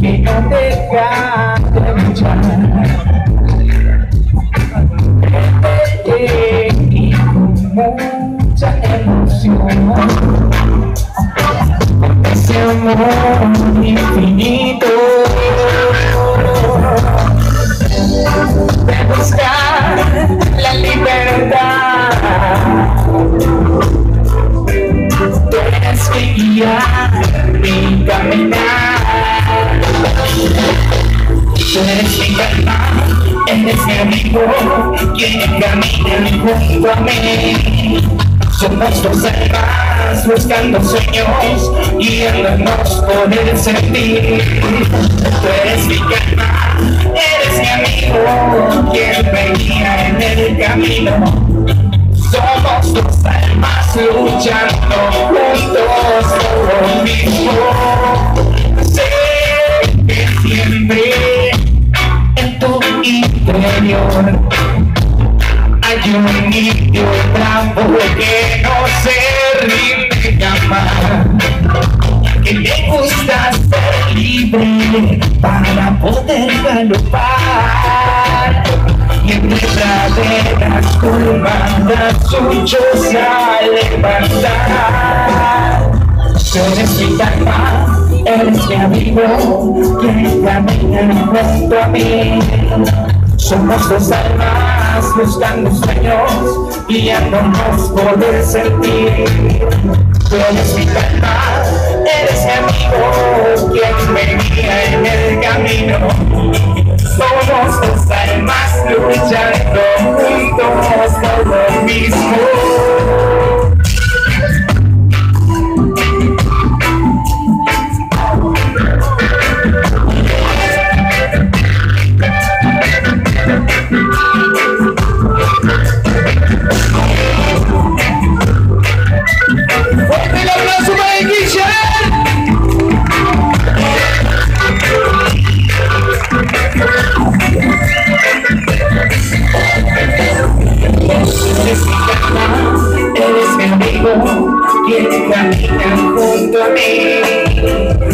que no deja de Mi caminar. Tú eres mi calma, eres mi amigo, quien camina junto a mí. Somos dos almas buscando sueños, guiándonos por el sentir. Tú eres mi calma, eres mi amigo, quien me guía en el camino. Somos dos almas luchando juntos mismo. Sé que siempre en tu interior hay un niño bravo que no se rinde jamás. Que le gusta ser libre para poder galopar. Y en praderas curvadas suyos a levantar. Eres mi calma, eres mi amigo, quien camina junto a mí. Somos dos almas buscando sueños, guiándonos por el sentir. Tú eres mi calma, eres mi amigo, quien me guía mi amigo, quien camina junto a mí.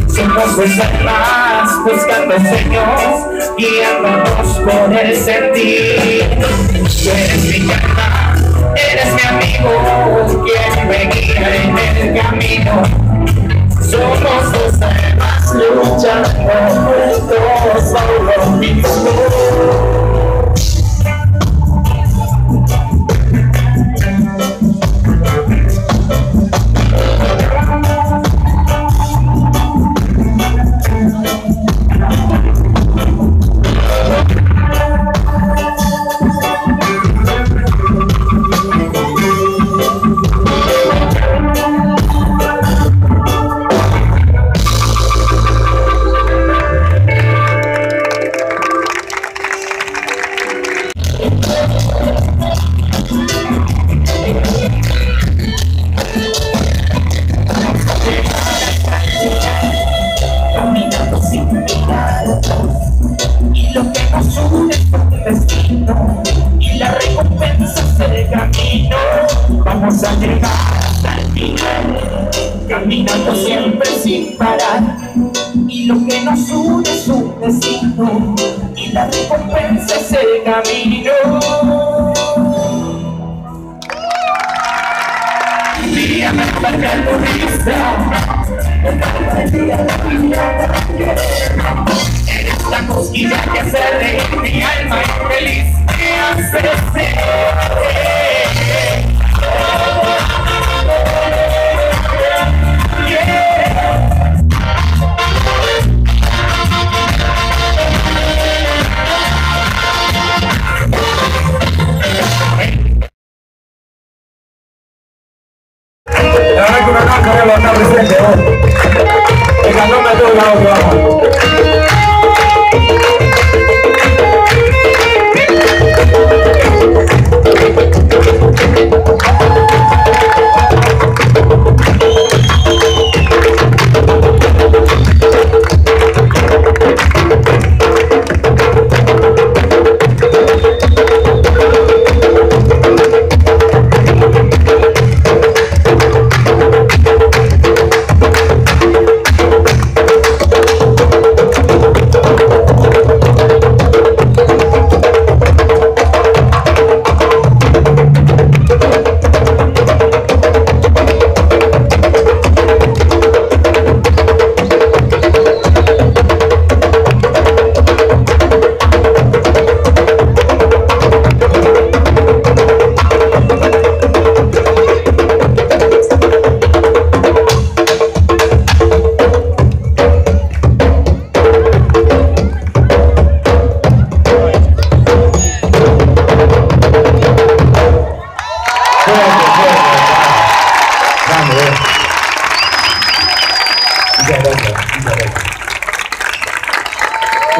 Somos dos almas buscando sueños, guiándonos por el sentir. Eres mi calma, eres mi amigo, quien me guía en el camino. Y la recompensa es el camino. Vamos a llegar hasta el final, caminando siempre sin parar. Y lo que nos une es un destino, y la recompensa es el camino. Día me marca el turista, Eres la cosquilla que hace reír mi alma y feliz me hace ser. La de lados que vamos.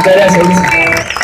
Muchas gracias.